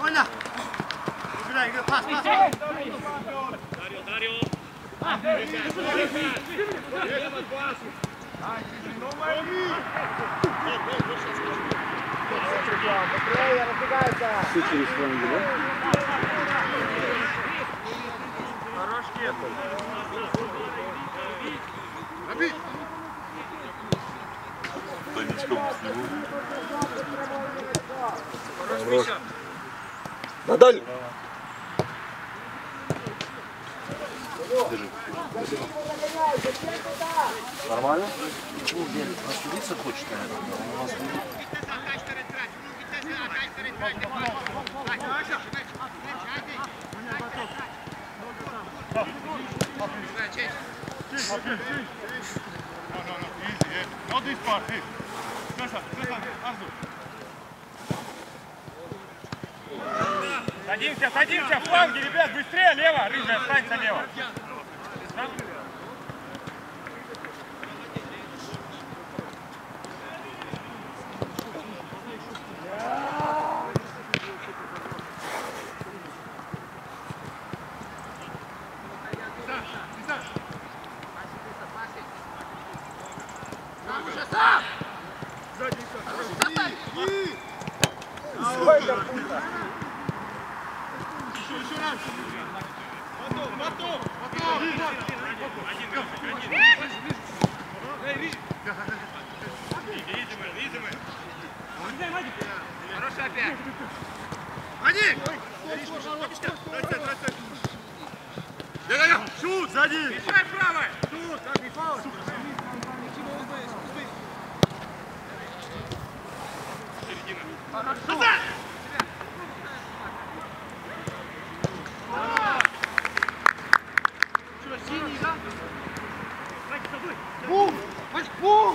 On a On Все через фланги, да? Надаль! Нормально? Расшириться хочет, наверное. У нас Not this part, hey. Cesar, Cesar, Arzu. Садимся, садимся, фланги, ребят, быстрее, лево, рыжая, еще, еще раз. Потом, потом, потом останься лево. Шут, сзади. Мешай правой! Шут, как не фаул. Бум!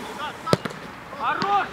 Хорош!